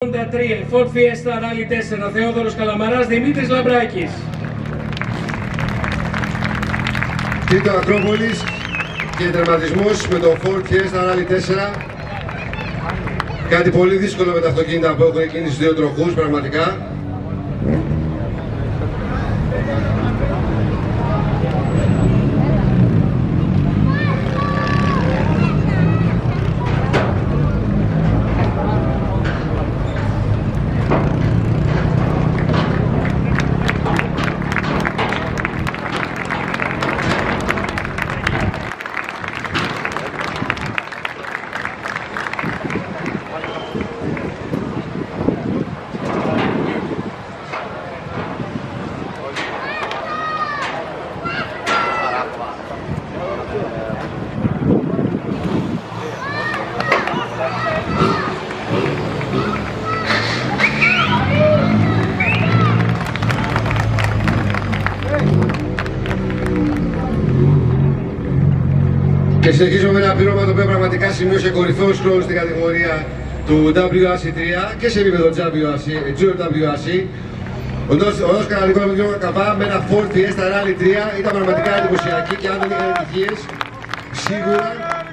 83, Ford Fiesta Rally 4, Θεόδωρος Καλαμαράς, Δημήτρης Λαμπράκης. Τρίτο Ακρόπολης και τερματισμός με το Ford Fiesta Rally 4. Κάτι πολύ δύσκολο με τα αυτοκίνητα που έχουν εκείνη στους δύο τροχούς, πραγματικά. Συνεχίζουμε με ένα πλήρωμα το οποίο πραγματικά σημείωσε κορυφαίος χρόνος στην κατηγορία του WRC3 και σε επίπεδο WRC, Junior WRC. Ο Νός Καναδικός με τον Καπά με ένα Ford Fiesta Rally 3 ήταν πραγματικά εντυπωσιακή και αν δεν είχαν επιτυχίες σίγουρα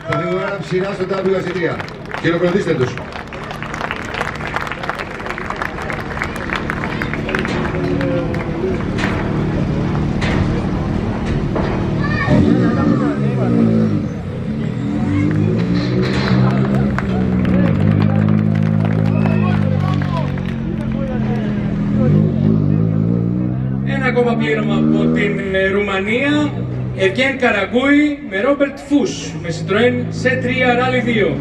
θα φιγουράνε ψηλά στο WRC3. Χειροκροτήστε τους. Ένα ακόμα πλήρωμα από την ε, Ρουμανία, Ευγέν Καραγκούι με Ρόμπερτ Φούς, με Citroën C3 Rally 2.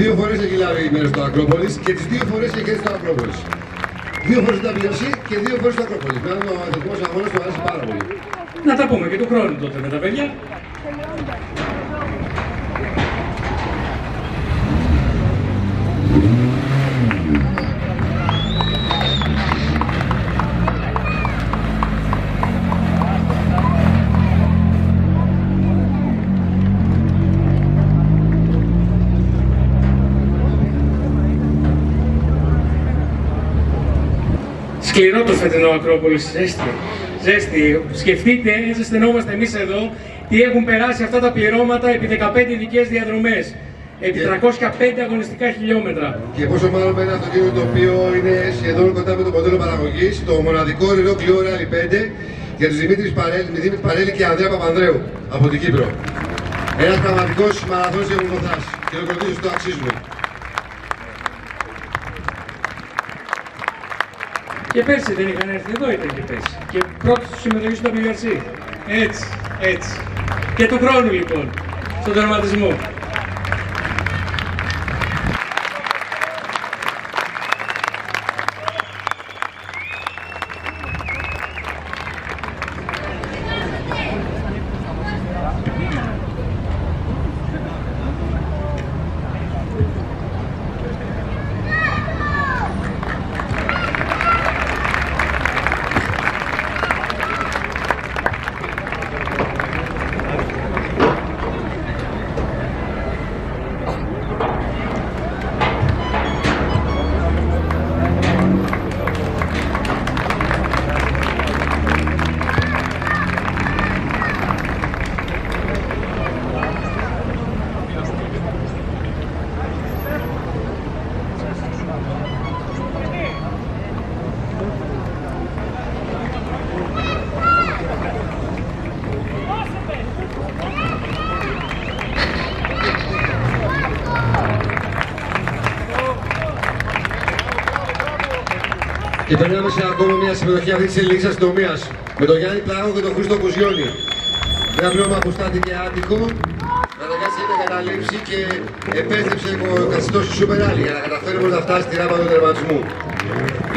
Δύο φορές έχει λάβει μέρος στο Ακρόπολης και τις δύο φορές έχει έρθει στο Ακρόπολης. Δύο φορές στο WRC και δύο φορές στο Ακρόπολης. Με ο αθλητικός αγώνας του αρέσει πάρα πολύ. Να τα πούμε και του χρόνου τότε με τα παιδιά. Σκληρό το φετινό Ακρόπολη, ζέστη. Ζέστη. Σκεφτείτε, ζεσθενόμαστε εμείς εδώ, τι έχουν περάσει αυτά τα πληρώματα επί 15 ειδικές διαδρομές. Επί 305 αγωνιστικά χιλιόμετρα. Και πόσο μάλλον με ένα αυτοκίνητο το οποίο είναι σχεδόν κοντά με το μοντέλο παραγωγής, το μοναδικό Renault Clio Rally 5 για τους Δημήτρης Παρέλη, Δημήτρης Παρέλη και Ανδρέα Παπανδρέου από την Κύπρο. Ένας πραγματικός μαραθώνιος γεγονότας. Χειροκροτήσει το αξίζουμε. Και πέρσι δεν είχαν έρθει εδώ, ήταν και πέρσι. Και πρώτη τους συμμετοχής στο WRC. Έτσι, έτσι. Και του χρόνου λοιπόν, στον τερματισμό. Και περνάμε σε ακόμα μια συμμετοχή αυτή της ελληνικής αστυνομίας με τον Γιάννη Πλάγο και τον Χρήστο Κουζιόνι. Ένα πλήρωμα που στάθηκε άτυχο, καταγκάστηκε να καταλήψει και επέστρεψε καθιστό στη Σούπερ Rally για να καταφέρει όμως να φτάσει στη ράπα του τερματισμού.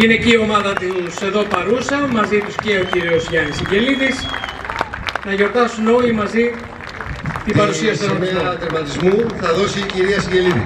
Είναι εκεί η ομάδα τους εδώ παρούσα, μαζί τους και ο κύριος Γιάννης Σικελίδης. Να γιορτάσουν όλοι μαζί την παρουσία Και στον σε τερματισμό. μια τερματισμού θα δώσει η κυρία Σικελίδη.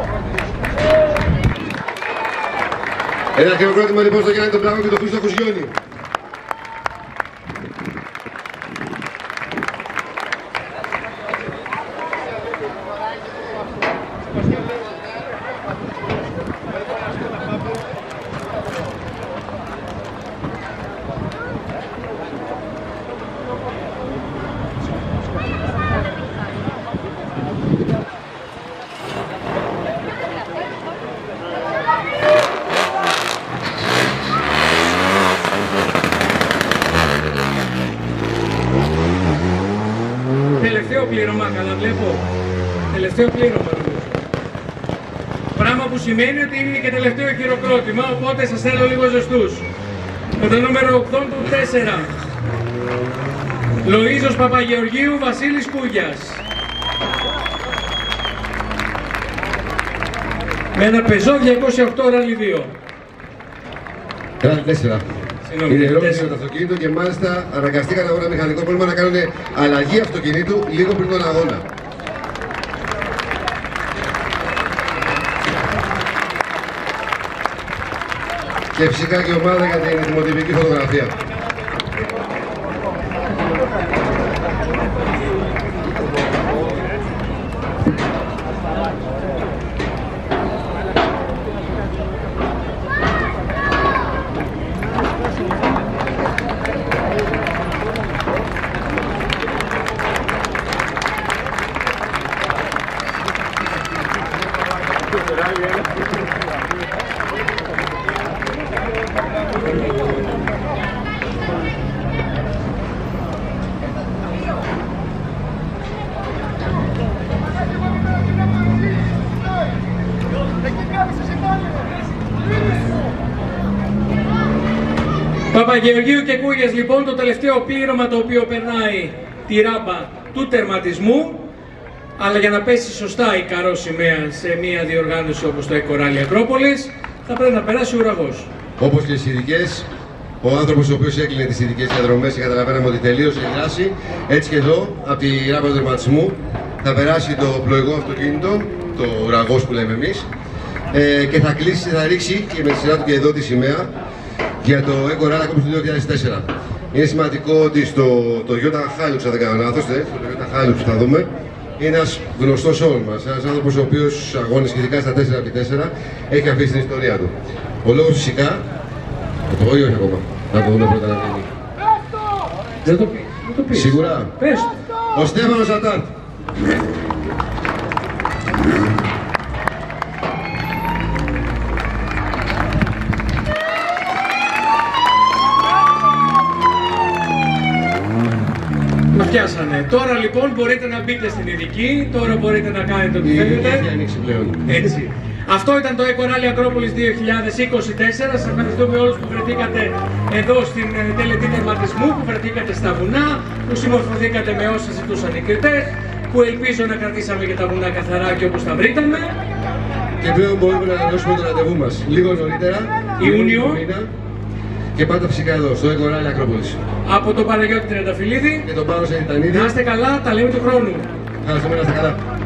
Ένα χειροκρότημα λοιπόν στο Γιάννη τον Πράγμα και τον Χρήστο Κουσιόνι. Τελευταίο πλήρωμα, καλά βλέπω. Τελευταίο πλήρωμα νομίζω. Πράγμα που σημαίνει ότι είναι και τελευταίο χειροκρότημα, οπότε σας θέλω λίγο ζεστούς. Με το νούμερο 84. Λοΐζος Παπαγεωργίου, Βασίλης Κούγιας. Με ένα πεζό 208 ράλι 2. Ένα τέσσερα. Συγγνώμη, Είναι ερώτηση τέσσερα. με το αυτοκίνητο και μάλιστα αναγκαστήκαν από ένα μηχανικό πρόβλημα να κάνουν αλλαγή αυτοκινήτου λίγο πριν τον αγώνα. Και φυσικά και η ομάδα για την δημοτυπική φωτογραφία. Παπαγεωργίου και Κούγιας λοιπόν το τελευταίο πλήρωμα το οποίο περνάει τη ράμπα του τερματισμού αλλά για να πέσει σωστά η καρό σημαία σε μια διοργάνωση όπως το Eco Rally Ακρόπολης θα πρέπει να περάσει ο ουραγός. Όπως και στις ειδικές, ο άνθρωπος ο οποίος έκλεινε τις ειδικές διαδρομές και καταλαβαίναμε ότι τελείωσε η δράση, έτσι και εδώ, από τη ράπα του τερματισμού, θα περάσει το πλοηγό αυτοκίνητο, το ουραγός που λέμε εμείς, ε, και θα κλείσει, θα ρίξει και με τη σειρά του και εδώ τη σημαία για το Eco Rally Cup του 2004. Είναι σημαντικό ότι στο το Toyota Hilux, αν δεν κάνω λάθος, ε, στο Toyota Hilux που θα δούμε, είναι ένας γνωστός σε όλου μας. Ένας άνθρωπος ο οποίος αγώνησε ειδικά στα 4x4 έχει αφήσει την ιστορία του. Ο λόγος φυσικά. Θα το πω ή όχι ακόμα. Να το δούμε πρώτα να γίνει. Πες το! Δεν το πεις. Δεν το πεις. Σίγουρα. Πες το. Ο Στέφανος Ατάρτ. Πιάσανε. Τώρα λοιπόν μπορείτε να μπείτε στην ειδική, τώρα μπορείτε να κάνετε ό,τι Η θέλετε. έχει ανοίξει πλέον. Έτσι. Αυτό ήταν το Eco Rally Ακρόπολης 2024. Σας ευχαριστούμε όλους που βρεθήκατε εδώ στην ε, τελετή τερματισμού, που βρεθήκατε στα βουνά, που συμμορφωθήκατε με όσα ζητούσαν οι κριτές, που ελπίζω να κρατήσαμε και τα βουνά καθαρά και όπως τα βρήκαμε. Και πλέον μπορούμε να δώσουμε το ραντεβού μας λίγο νωρίτερα. Ιούνιο. μήνα. Και πάντα φυσικά εδώ, στο Eco Rally Ακρόπολης. Από τον Παναγιώτη Τρενταφυλλίδη. Και τον Πάνο Σεντανίδη. Να είστε καλά, τα λέμε του χρόνου. Ευχαριστούμε να είστε καλά.